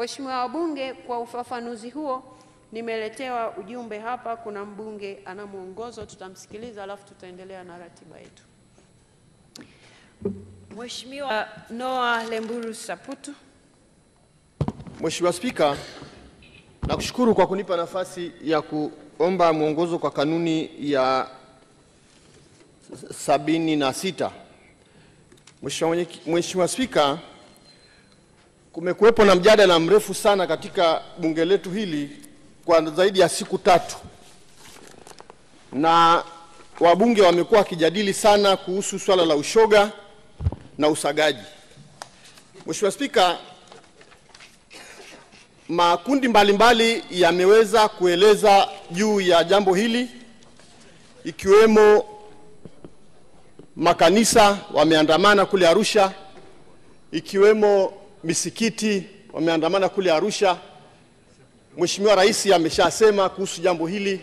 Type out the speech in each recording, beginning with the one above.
Waheshimiwa wabunge, kwa ufafanuzi huo nimeletewa ujumbe hapa. Kuna mbunge ana mwongozo, tutamsikiliza alafu tutaendelea na ratiba yetu. Mheshimiwa Noah Lemburu Saputu. Mheshimiwa Spika, nakushukuru kwa kunipa nafasi ya kuomba mwongozo kwa kanuni ya sabini na sita. Mheshimiwa Spika, kumekuwepo na mjadala mrefu sana katika bunge letu hili kwa zaidi ya siku tatu, na wabunge wamekuwa wakijadili sana kuhusu swala la ushoga na usagaji. Mheshimiwa Spika, makundi mbalimbali yameweza kueleza juu ya jambo hili ikiwemo makanisa wameandamana kule Arusha, ikiwemo misikiti wameandamana kule Arusha. Mheshimiwa Rais ameshasema kuhusu jambo hili.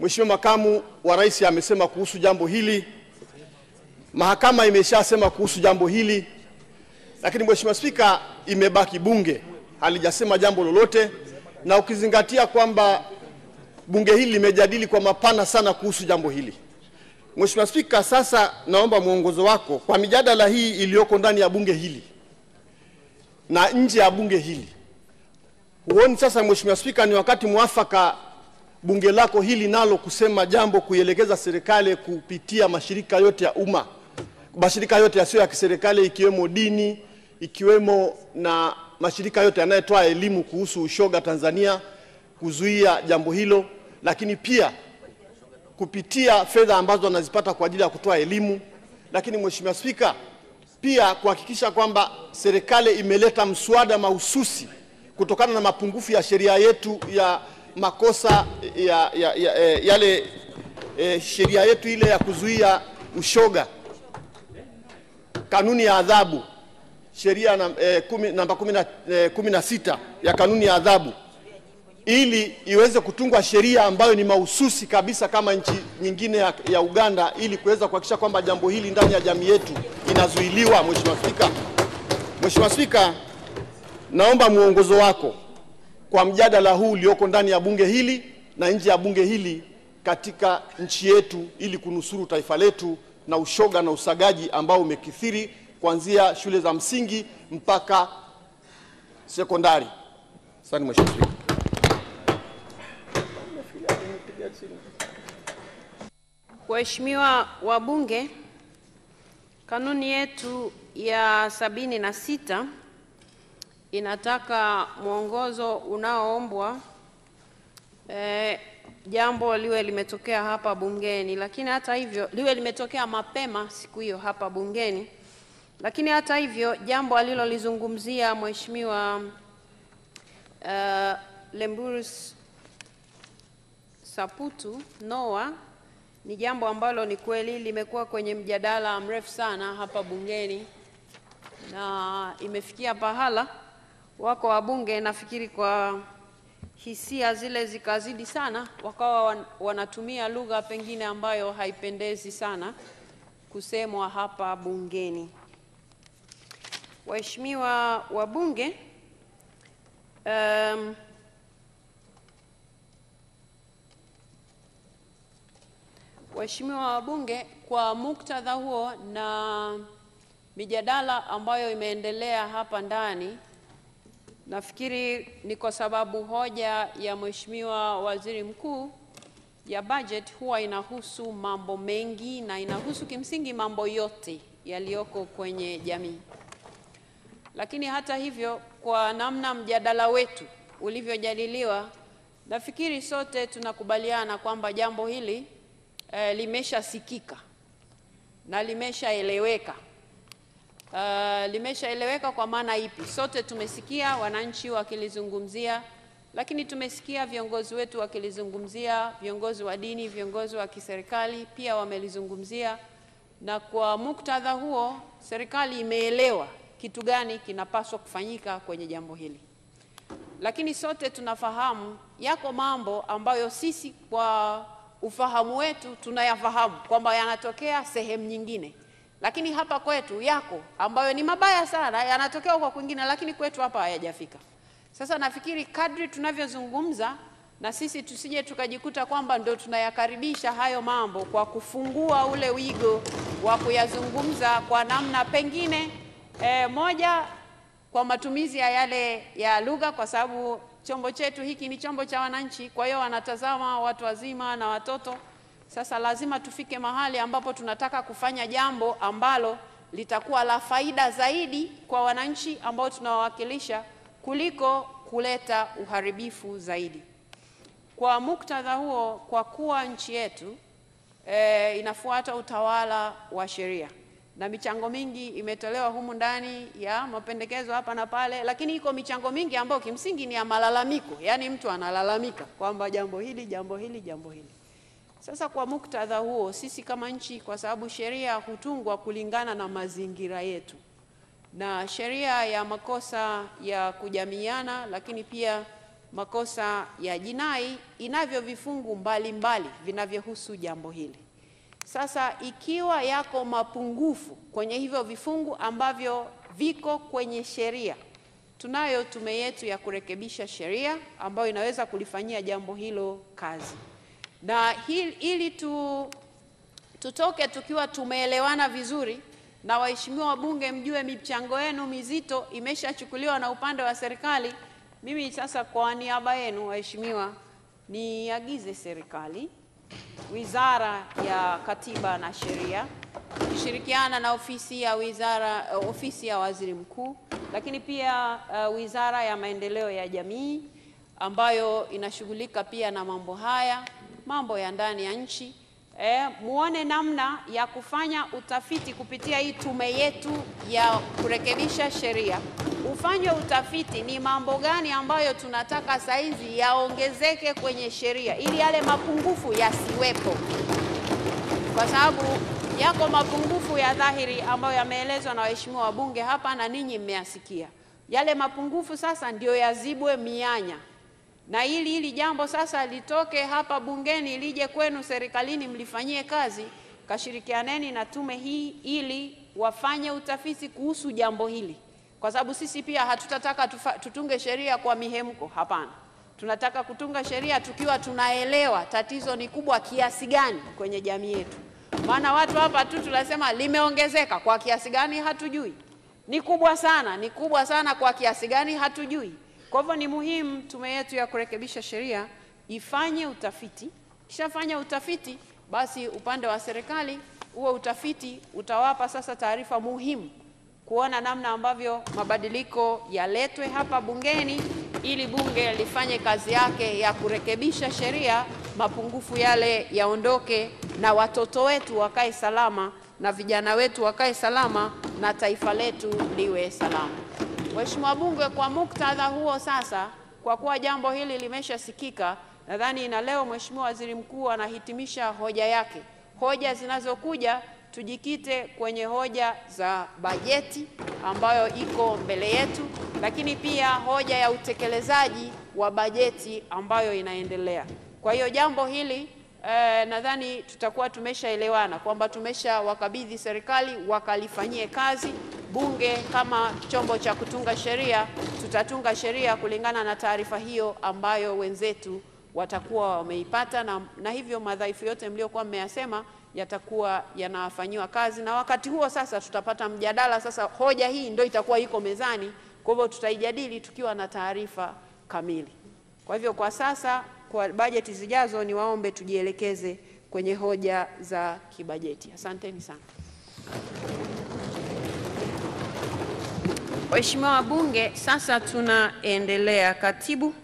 Mheshimiwa Makamu wa Rais amesema kuhusu jambo hili. Mahakama imeshasema kuhusu jambo hili. Lakini Mheshimiwa Spika, imebaki bunge halijasema jambo lolote, na ukizingatia kwamba bunge hili limejadili kwa mapana sana kuhusu jambo hili. Mheshimiwa Spika, sasa naomba mwongozo wako kwa mijadala hii iliyoko ndani ya bunge hili na nje ya bunge hili. Huoni sasa Mheshimiwa Spika, ni wakati mwafaka bunge lako hili nalo kusema jambo, kuielekeza serikali kupitia mashirika yote ya umma, mashirika yote yasiyo ya kiserikali ikiwemo dini, ikiwemo na mashirika yote yanayotoa elimu kuhusu ushoga Tanzania, kuzuia jambo hilo, lakini pia kupitia fedha ambazo wanazipata kwa ajili ya kutoa elimu. Lakini Mheshimiwa Spika, pia kuhakikisha kwamba serikali imeleta mswada mahususi kutokana na mapungufu ya sheria yetu ya makosa ya, ya, ya, ya, yale e, sheria yetu ile ya kuzuia ushoga, kanuni ya adhabu, sheria na, e, kumi, namba kumi na, e, kumi na sita ya kanuni ya adhabu. Ili iweze kutungwa sheria ambayo ni mahususi kabisa kama nchi nyingine ya, ya Uganda ili kuweza kuhakikisha kwamba jambo hili ndani ya jamii yetu inazuiliwa. Mheshimiwa Spika, Mheshimiwa Spika, naomba mwongozo wako kwa mjadala huu ulioko ndani ya bunge hili na nje ya bunge hili katika nchi yetu ili kunusuru taifa letu na ushoga na usagaji ambao umekithiri kuanzia shule za msingi mpaka sekondari. Asante Mheshimiwa Spika. Waheshimiwa wabunge, kanuni yetu ya sabini na sita inataka mwongozo unaoombwa e, jambo liwe limetokea hapa bungeni, lakini hata hivyo liwe limetokea mapema siku hiyo hapa bungeni, lakini hata hivyo jambo alilolizungumzia Mheshimiwa uh, Lemburus Saputu Noah ni jambo ambalo ni kweli limekuwa kwenye mjadala mrefu sana hapa bungeni na imefikia pahala wako wabunge nafikiri kwa hisia zile zikazidi sana, wakawa wanatumia lugha pengine ambayo haipendezi sana kusemwa hapa bungeni. Waheshimiwa wabunge, um, Waheshimiwa wabunge, kwa muktadha huo na mijadala ambayo imeendelea hapa ndani, nafikiri ni kwa sababu hoja ya Mheshimiwa Waziri Mkuu ya budget huwa inahusu mambo mengi na inahusu kimsingi mambo yote yaliyoko kwenye jamii. Lakini hata hivyo, kwa namna mjadala wetu ulivyojadiliwa, nafikiri sote tunakubaliana kwamba jambo hili eh, limeshasikika na limeshaeleweka. Uh, limeshaeleweka kwa maana ipi? Sote tumesikia wananchi wakilizungumzia, lakini tumesikia viongozi wetu wakilizungumzia, viongozi wa dini, viongozi wa kiserikali pia wamelizungumzia, na kwa muktadha huo serikali imeelewa kitu gani kinapaswa kufanyika kwenye jambo hili. Lakini sote tunafahamu yako mambo ambayo sisi kwa ufahamu wetu tunayafahamu kwamba yanatokea sehemu nyingine, lakini hapa kwetu yako ambayo ni mabaya sana, yanatokea kwa kwingine, lakini kwetu hapa hayajafika. Sasa nafikiri kadri tunavyozungumza na sisi tusije tukajikuta kwamba ndo tunayakaribisha hayo mambo kwa kufungua ule wigo wa kuyazungumza kwa namna pengine e, moja kwa matumizi ya yale ya lugha, kwa sababu chombo chetu hiki ni chombo cha wananchi, kwa hiyo wanatazama watu wazima na watoto. Sasa lazima tufike mahali ambapo tunataka kufanya jambo ambalo litakuwa la faida zaidi kwa wananchi ambao tunawawakilisha kuliko kuleta uharibifu zaidi. Kwa muktadha huo, kwa kuwa nchi yetu e, inafuata utawala wa sheria na michango mingi imetolewa humu ndani ya mapendekezo hapa na pale, lakini iko michango mingi ambayo kimsingi ni ya malalamiko, yaani mtu analalamika kwamba jambo hili, jambo hili, jambo hili. Sasa kwa muktadha huo, sisi kama nchi, kwa sababu sheria hutungwa kulingana na mazingira yetu, na sheria ya makosa ya kujamiana lakini pia makosa ya jinai inavyo vifungu mbalimbali vinavyohusu jambo hili. Sasa ikiwa yako mapungufu kwenye hivyo vifungu ambavyo viko kwenye sheria, tunayo tume yetu ya kurekebisha sheria ambayo inaweza kulifanyia jambo hilo kazi, na ili tu, tutoke tukiwa tumeelewana vizuri na waheshimiwa wabunge, mjue michango yenu mizito imeshachukuliwa na upande wa serikali. Mimi sasa kwa niaba yenu waheshimiwa, niagize serikali Wizara ya Katiba na Sheria ikishirikiana na ofisi ya wizara, ofisi ya Waziri Mkuu, lakini pia uh, Wizara ya Maendeleo ya Jamii ambayo inashughulika pia na mambo haya, mambo ya ndani ya nchi. E, muone namna ya kufanya utafiti kupitia hii tume yetu ya kurekebisha sheria. Ufanywe utafiti ni mambo gani ambayo tunataka saizi yaongezeke kwenye sheria ili yale mapungufu yasiwepo, kwa sababu yako mapungufu ya dhahiri ambayo yameelezwa na waheshimiwa wabunge hapa na ninyi mmeyasikia. Yale mapungufu sasa ndio yazibwe mianya na ili hili jambo sasa litoke hapa bungeni lije kwenu serikalini mlifanyie kazi, kashirikianeni na tume hii ili wafanye utafiti kuhusu jambo hili, kwa sababu sisi pia hatutataka tufa, tutunge sheria kwa mihemko. Hapana, tunataka kutunga sheria tukiwa tunaelewa tatizo ni kubwa kiasi gani kwenye jamii yetu. Maana watu hapa tu tunasema limeongezeka kwa kiasi gani hatujui, ni kubwa sana, ni kubwa sana kwa kiasi gani hatujui. Kwa hivyo ni muhimu tume yetu ya kurekebisha sheria ifanye utafiti. Kishafanya utafiti, basi upande wa serikali huo utafiti utawapa sasa taarifa muhimu kuona namna ambavyo mabadiliko yaletwe hapa bungeni ili bunge lifanye kazi yake ya kurekebisha sheria, mapungufu yale yaondoke, na watoto wetu wakae salama na vijana wetu wakae salama na taifa letu liwe salama. Mheshimiwa Bunge, kwa muktadha huo sasa, kwa kuwa jambo hili limeshasikika, nadhani na leo Mheshimiwa Waziri Mkuu anahitimisha hoja yake. Hoja zinazokuja tujikite kwenye hoja za bajeti ambayo iko mbele yetu, lakini pia hoja ya utekelezaji wa bajeti ambayo inaendelea. Kwa hiyo jambo hili eh, nadhani tutakuwa tumeshaelewana kwamba tumesha wakabidhi serikali wakalifanyie kazi. Bunge kama chombo cha kutunga sheria, tutatunga sheria kulingana na taarifa hiyo ambayo wenzetu watakuwa wameipata, na, na hivyo madhaifu yote mliokuwa mmeyasema yatakuwa yanafanyiwa kazi, na wakati huo sasa tutapata mjadala. Sasa hoja hii ndio itakuwa iko mezani, kwa hivyo tutaijadili tukiwa na taarifa kamili. Kwa hivyo kwa sasa, kwa bajeti zijazo, niwaombe tujielekeze kwenye hoja za kibajeti. Asanteni sana. Waheshimiwa wabunge, sasa tunaendelea. Katibu